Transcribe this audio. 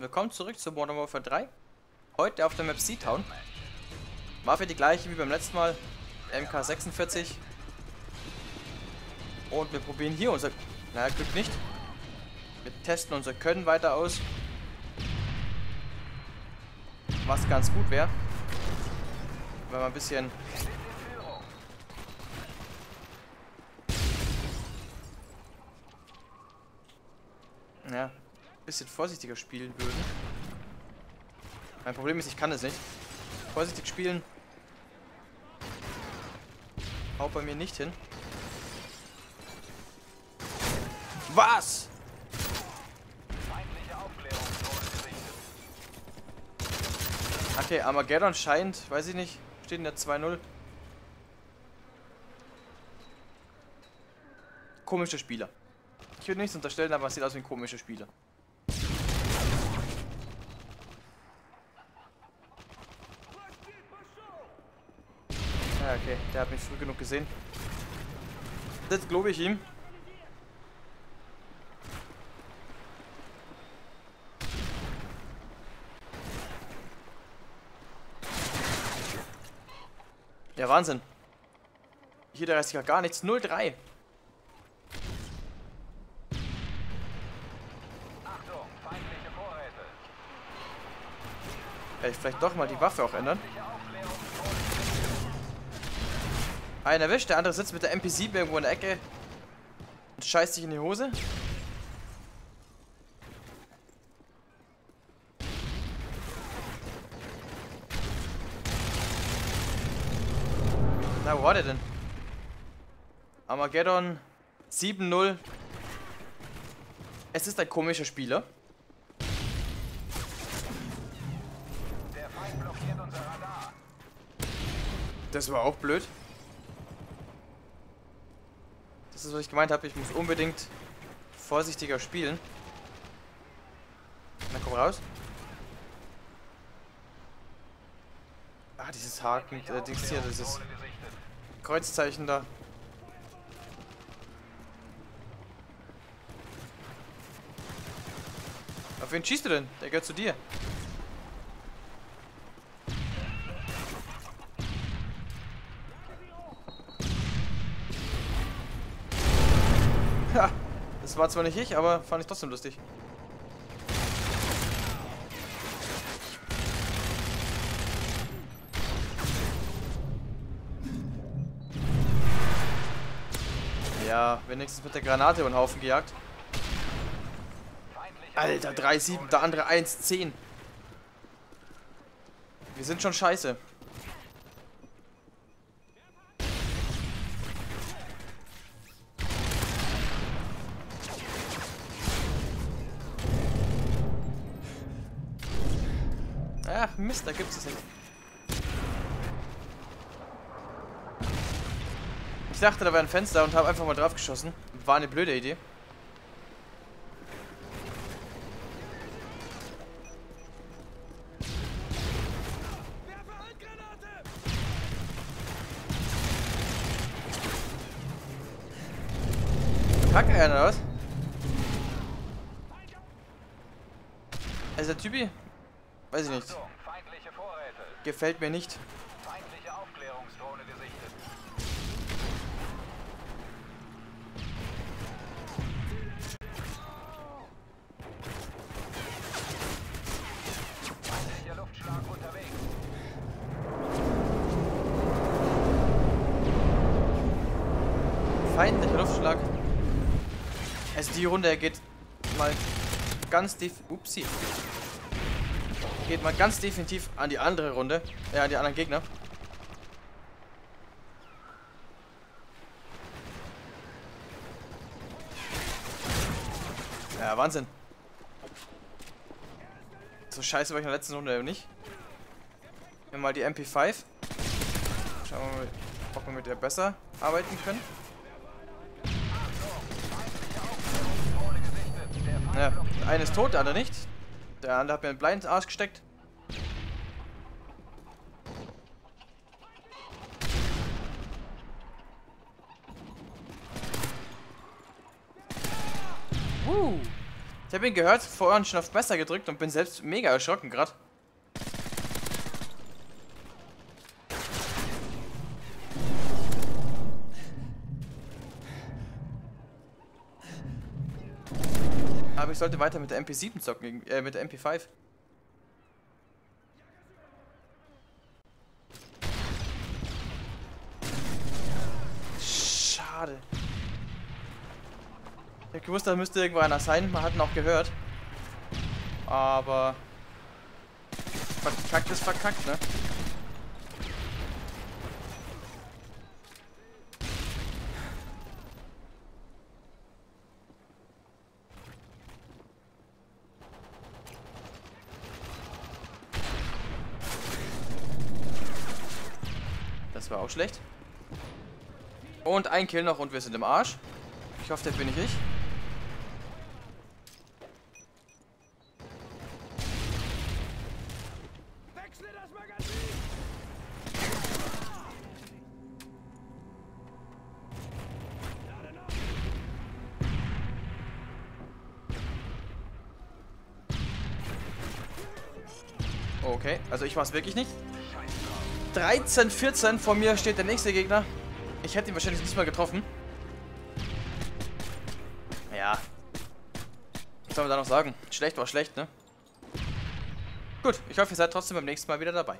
Willkommen zurück zu Modern Warfare 3. Heute auf der Map Seatown. Waffe die gleiche wie beim letzten Mal. MK46. Und wir probieren hier unser... Naja, Glück nicht. Wir testen unser Können weiter aus. Was ganz gut wäre. Wenn wir ein bisschen... Ja, bisschen vorsichtiger spielen würden. Mein Problem ist, ich kann es nicht. Vorsichtig spielen. Haut bei mir nicht hin. Was? Okay, Armageddon scheint, weiß ich nicht, steht in der 2-0. Komischer Spieler. Ich würde nichts unterstellen, aber es sieht aus wie ein komischer Spieler. Ja, okay, der hat mich früh genug gesehen. Das glaube ich ihm. Ja, Wahnsinn. Hier, der reißt ja gar nichts. 0-3. Kann ich vielleicht doch mal die Waffe auch ändern? Einen erwischt, der andere sitzt mit der MP7 irgendwo in der Ecke und scheißt sich in die Hose. Na, wo war der denn? Armageddon 7-0. Es ist ein komischer Spieler. Das war auch blöd. Das ist, was ich gemeint habe. Ich muss unbedingt vorsichtiger spielen. Na, komm raus. Ah, dieses Haken, äh, Dings hier, dieses Kreuzzeichen da. Auf wen schießt du denn? Der gehört zu dir. Ha, das war zwar nicht ich, aber fand ich trotzdem lustig. Ja, wenigstens mit der Granate über den Haufen gejagt. Alter, 3-7, der andere 1-10. Wir sind schon scheiße. Ach Mist, da gibt es nicht. Ich dachte, da wäre ein Fenster und habe einfach mal drauf geschossen. War eine blöde Idee. Kacke, oder was? Also der Typi, weiß ich nicht. Gefällt mir nicht. Feindliche Aufklärungsdrohne gesichtet. Feindlicher Luftschlag unterwegs. Feindlicher Luftschlag. Also die Runde geht mal ganz def... Upsi. Geht mal ganz definitiv an die andere Runde. Ja, an die anderen Gegner. Ja, Wahnsinn. So scheiße war ich in der letzten Runde nicht. Nehmen mal die MP5. Schauen wir mal, ob wir mit der besser arbeiten können. Ja, der eine ist tot, der andere nicht. Der andere hat mir einen Blind Arsch gesteckt. Uh. Ich habe ihn gehört, vorhin schon auf besser gedrückt und bin selbst mega erschrocken gerade. Aber ich sollte weiter mit der MP7 zocken, äh, mit der MP5. Schade. Ich hab gewusst, da müsste irgendwo einer sein. Man hat ihn auch gehört. Aber... Verkackt ist verkackt, ne? Das war auch schlecht. Und ein Kill noch und wir sind im Arsch. Ich hoffe, der bin ich ich. Okay, also ich mach's wirklich nicht. 13, 14, vor mir steht der nächste Gegner. Ich hätte ihn wahrscheinlich nicht mal getroffen. Ja. Was soll man da noch sagen? Schlecht war schlecht, ne? Gut, ich hoffe, ihr seid trotzdem beim nächsten Mal wieder dabei.